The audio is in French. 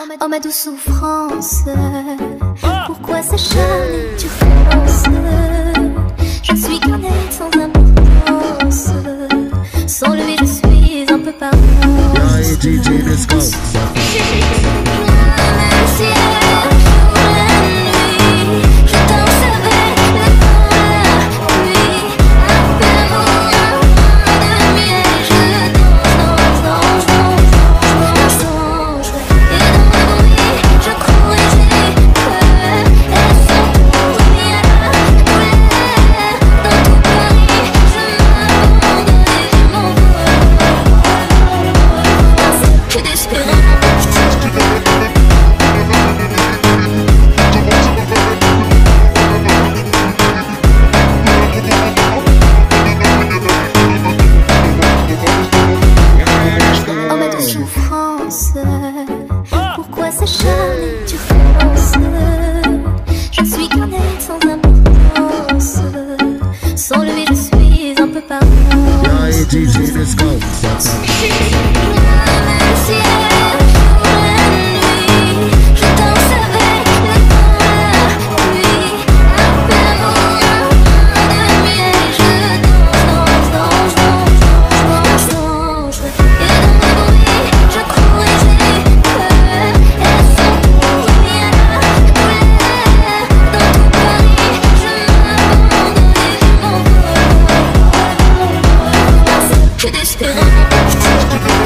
Oh ma douce souffrance, pourquoi s'acharner tu penses? Je suis qu'un être sans importance, sans lui je suis un peu quoi s'acharner Tu penses Je suis qu'un être sans importance. Sans lui je suis un peu paresse DJ, let's go Still